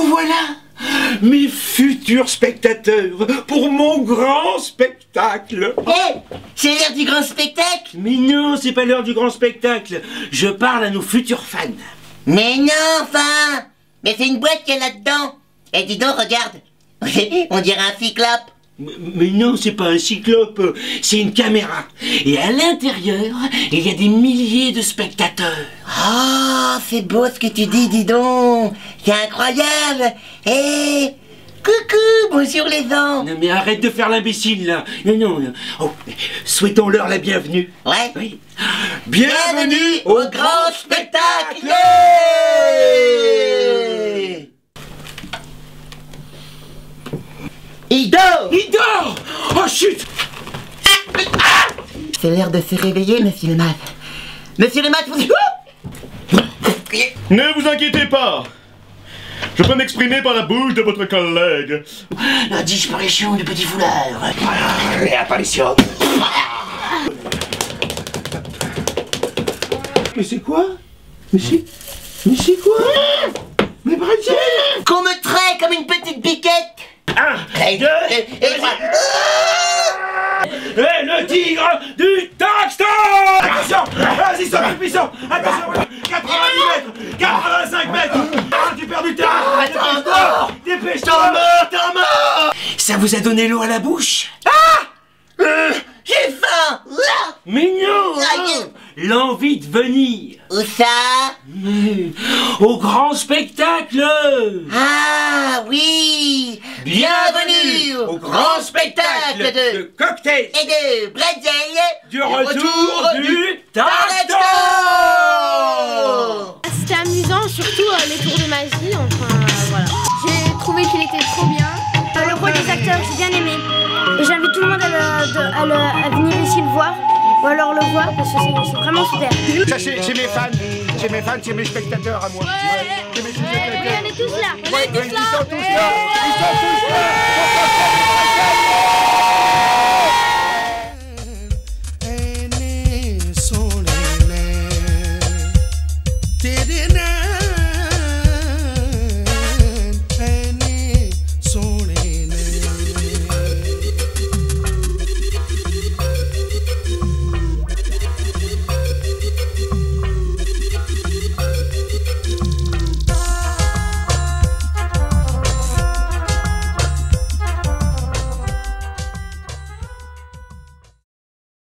Vous voilà mes futurs spectateurs pour mon grand spectacle. Hé C'est l'heure du grand spectacle Mais non, c'est pas l'heure du grand spectacle. Je parle à nos futurs fans. Mais non, enfin Mais c'est une boîte qu'il y a là-dedans Et dis donc, regarde On dirait un cyclope Mais- non, c'est pas un cyclope, c'est une caméra. Et à l'intérieur, il y a des milliers de spectateurs. Oh, c'est beau ce que tu dis, dis donc C'est incroyable Hé Coucou, bonjour les gens Non mais arrête de faire l'imbécile là. Non, non, non. Oh, souhaitons-leur la bienvenue. Ouais Oui. Bienvenue au grand spectacle Il dort Il dort Oh chut C'est l'heure de se réveiller, monsieur le mat. Monsieur le mat, vous... Ne vous inquiétez pas Je peux m'exprimer par la bouche de votre collègue. La disparition du petit foulard. Réapparition. Mais c'est quoi? Mais c'est... Mais c'est quoi? Mais Brazil Et, deux, et- et trois. et le tigre du Taxton Attention Vas-y, sois plus puissant Attention 90 mètres 85 mètres. Ah, Tu perds du terrain. Ah, Attends, attends. Dépêche-toi. T'en mort Ça vous a donné l'eau à la bouche? Euh, J'ai faim. Là Mais non Aïe. hein. L'envie de venir. Où ça? Au grand spectacle. Ah oui. Au grand spectacle de... cocktail et de bretzel du retour du Taxton C'était amusant, surtout euh, les tours de magie. Enfin, euh, voilà. J'ai trouvé qu'il était trop bien. Euh, le rôle des acteurs, j'ai bien aimé. Et j'invite tout le monde à, le- de- à le- à venir ici le voir. Ou alors le voir parce que c'est vraiment super. Ça, c'est mes fans. C'est mes fans, c'est mes spectateurs à moi. C'est mes spectateurs. on est tous là. On Ouais, est ouais, tous ils là. sont tous là. Ils sont tous là. didn't